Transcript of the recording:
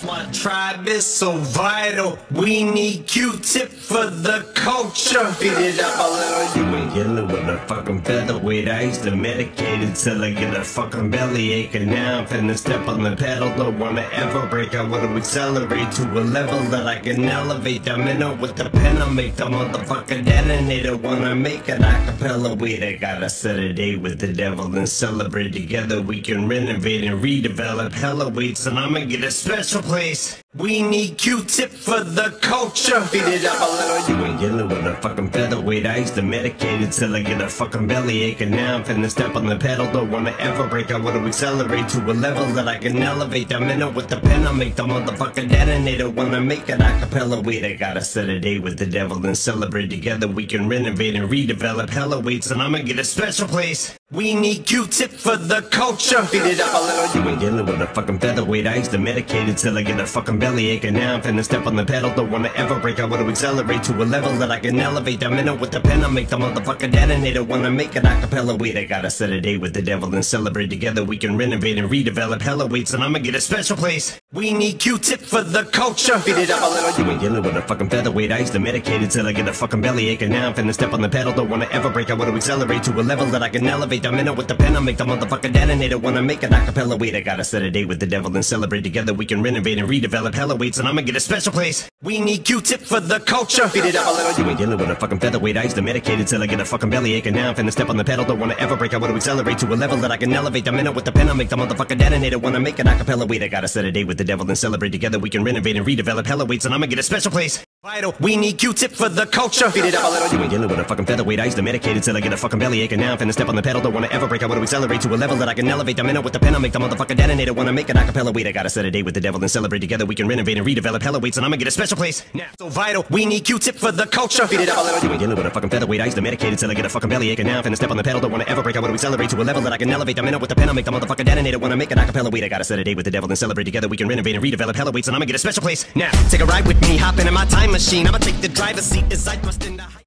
That's my tribe is so vital. We need Q-tip for the culture. Beat it up a little, you ain't dealing with a fucking featherweight. I used to medicate it I get a fucking belly ache. And now I'm finna step on the pedal. Don't wanna ever brake. I wanna accelerate to a level that I can elevate. I'm in it with the pen. I make the motherfucker detonator. Wanna make an acapella. Wait, I gotta set a date with the devil and celebrate together. We can renovate and redevelop hella weights. And I'ma get a special place place. We need Q-tip for the culture. Beat it up a little, you ain't dealing with a fucking featherweight. I used to medicate it till I get a fucking belly ache. And now I'm finna step on the pedal. Don't wanna ever brake. I wanna accelerate to a level that I can elevate. I'm in it with the pen. I make the motherfucker detonator. Wanna make it acapella. Wait, I gotta set a date with the devil and celebrate together. We can renovate and redevelop hella weights. And I'ma get a special place. We need Q-tip for the culture. Beat it up a little, you ain't dealing with a fucking featherweight. I used to medicate it till I get a fucking belly ache. And now I'm finna step on the pedal. Don't wanna ever brake. I wanna accelerate to a level that I can elevate. I'm in it with the pen. I make the motherfucker detonator. Wanna make it acapella. Wait, I gotta set a date with the devil and celebrate together. We can renovate and redevelop hella weights. And I'ma get a special place. We need Q-tip for the culture. Beat it up a little, you ain't dealing with a fucking featherweight. I used to medicate it till I get a fucking belly ache. And now I'm finna step on the pedal. Don't wanna ever brake. I wanna accelerate to a level that I can elevate. I'm in it with the pen. I make the motherfucker detonator. Wanna make it acapella. Wait, I gotta set a date with the devil and celebrate together. We can renovate and redevelop hella weights. And I'ma get a special place. We need Q-tip for the culture. Beat it up a little. You ain't dealing with a fucking featherweight. I used to medicate it till I get a fucking belly ache. And now I'm finna step on the pedal. Don't wanna ever brake. I wanna accelerate to a level that I can elevate. I'm in it with the pen. I make the motherfucker detonator. Wanna make it acapella. Wait, I gotta set a date with the devil and celebrate together. We can renovate and redevelop hella weights. And I'ma get a special place. Vital, we need Q-tip for the culture. Beat it up a little. You ain't dealing with a fucking featherweight. I used to medicate it till I get a fucking belly ache. And now I'm finna step on the pedal. Don't wanna ever brake. I wanna accelerate to a level that I can elevate. In it with the pen. I make the motherfucker detonator. Wanna make an acapella. Wait, I gotta set a date with the devil and celebrate together. We can renovate and redevelop hella weights. And I'ma get a special place. Now, so vital, we need Q-tip for the culture. Beat it up a little. You ain't dealing with a fucking featherweight. I used to medicate it till I get a fucking belly ache. And now I'm finna step on the pedal. Don't wanna ever brake. I wanna accelerate to a level that I can elevate. In it with the pen. I make the motherfucker detonator. Wanna make an acapella. Wait, I gotta set a date with the devil and celebrate together. We can renovate and redevelop hella weights. And I'ma get a special place. Now, take a ride with me. Hop into my time machine. I'ma take the driver's seat as I thrust in the